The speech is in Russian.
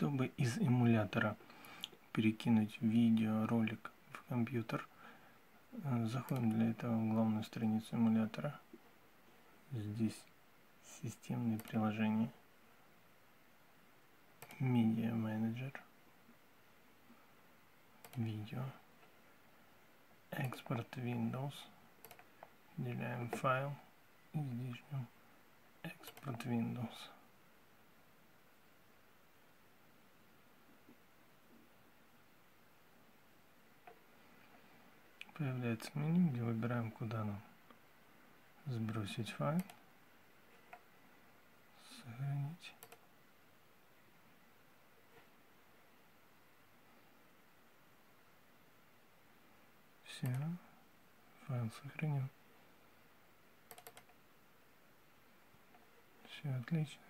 Чтобы из эмулятора перекинуть видеоролик в компьютер, э, заходим для этого в главную страницу эмулятора. Здесь системные приложения, Media Manager, видео, экспорт Windows, выделяем файл и здесь ждем экспорт Windows. Появляется меню, где выбираем, куда нам сбросить файл, сохранить. Все, файл сохранен. Все отлично.